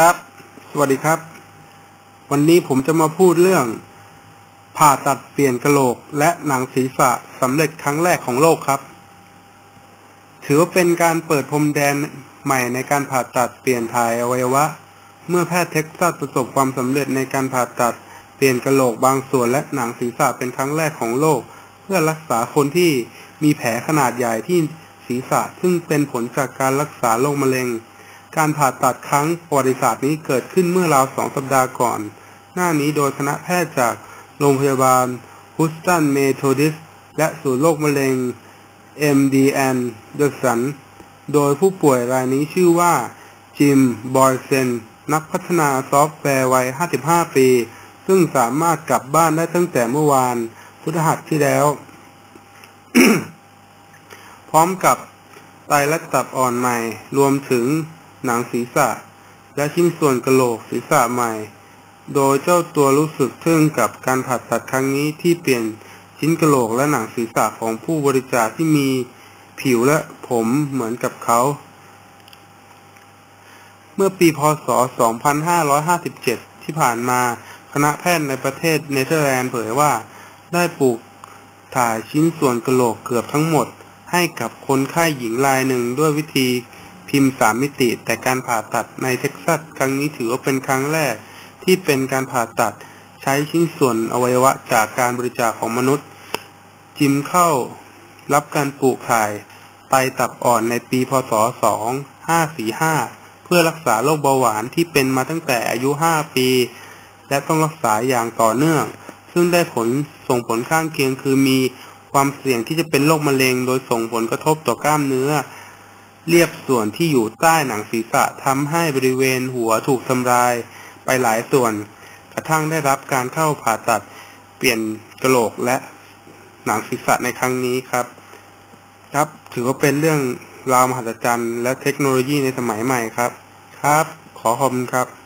ครับ สวัสดีครับ วันนี้ผมจะมาพูดเรื่อง ผ่าตัดเปลี่ยนกระโหลก และหนังศีรษะสำเร็จครั้งแรกของโลกครับ ถือว่าเป็นการเปิดพรมแดนใหม่ในการผ่าตัดเปลี่ยนถ่ายอวัยวะ เมื่อแพทย์เท็กซัสประสบความสำเร็จในการผ่าตัดเปลี่ยนกระโหลกบางส่วนและหนังศีรษะเป็นครั้งแรกของโลก เพื่อรักษาคนที่มีแผลขนาดใหญ่ที่ศีรษะซึ่งเป็นผลจากการรักษาโรคมะเร็ง การผ่าตัดครั้งประวัติศาสตร์นี้เกิดขึ้นเมื่อราวสองสัปดาห์ก่อน หน้านี้โดยคณะแพทย์จากโรงพยาบาล Houston Methodist และศูนย์โรคมะเร็ง MD Anderson โดยผู้ป่วยรายนี้ชื่อว่า จิม บอยเซน นักพัฒนาซอฟต์แวร์วัย 55 ปี ซึ่งสามารถกลับบ้านได้ตั้งแต่เมื่อวานพุทธหัสที่แล้ว พร้อมกับไตและตับอ่อนใหม่ รวมถึง หนังศีรษะ และชิ้นส่วนกระโหลกศีรษะใหม่ โดยเจ้าตัวรู้สึกทึ่งกับการผ่าตัดครั้งนี้ที่เปลี่ยนชิ้นกระโหลกและหนังศีรษะของผู้บริจาคที่มีผิวและผมเหมือนกับเขา เมื่อปีพศ 2557 ที่ผ่านมาคณะแพทย์ในประเทศเนเธอร์แลนด์เผยว่า ได้ปลูกถ่ายชิ้นส่วนกระโหลกเกือบทั้งหมดให้กับคนไข้หญิงรายหนึ่งด้วยวิธี พิมพ์สามมิติ แต่การผ่าตัดในเท็กซัสครั้งนี้ถือว่าเป็นครั้งแรก ที่เป็นการผ่าตัดใช้ชิ้นส่วนอวัยวะจากการบริจาคของมนุษย์ จิมเข้า รับการปลูกถ่าย ไตตับอ่อนในปีพศ 2545 เพื่อรักษาโรคเบาหวานที่เป็นมาตั้งแต่อายุ 5 ปี และต้องรักษาอย่างต่อเนื่อง ซึ่งได้ผลส่งผลข้างเคียงคือมีความเสี่ยงที่จะเป็นโรคมะเร็ง โดยส่งผลกระทบต่อกล้ามเนื้อ เรียบส่วนที่อยู่ใต้หนังศีรษะทำให้บริเวณหัวถูกทำลายไปหลายส่วน กระทั่งได้รับการเข้าผ่าตัดเปลี่ยนกระโหลกและหนังศีรษะในครั้งนี้ครับ ครับถือว่าเป็นเรื่องราวมหัศจรรย์และเทคโนโลยีในสมัยใหม่ครับ ครับ ขอขอบคุณครับ